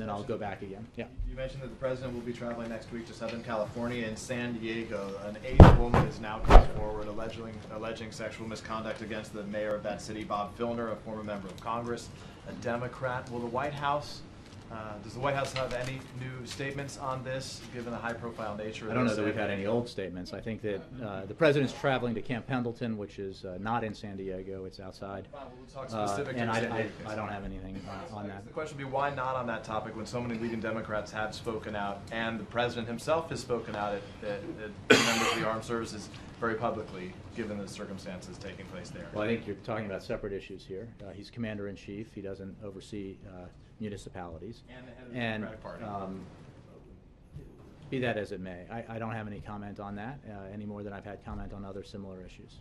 and then I'll go back again. Yeah. You mentioned that the president will be traveling next week to Southern California and San Diego. An Asian woman has now come forward alleging, alleging sexual misconduct against the mayor of that city, Bob Filner, a former member of Congress, a Democrat. Will the White House, uh, does the White House have any new statements on this, given the high-profile nature of I don't know that we've had any old statements. I think that uh, the president's traveling to Camp Pendleton, which is uh, not in San Diego, it's outside. Well, we'll talk Uh, specific to And I, San I, Diego. I don't have anything uh, on that. The question would be, why not on that topic when so many leading Democrats have spoken out, and the president himself has spoken out at, at, at members of the armed services very publicly, given the circumstances taking place there? Well, I think you're talking about separate issues here. Uh, He's commander-in-chief, he doesn't oversee uh, municipalities. And the head of the And, Democratic Party. um, Be that as it may, I, I don't have any comment on that, uh, any more than I've had comment on other similar issues.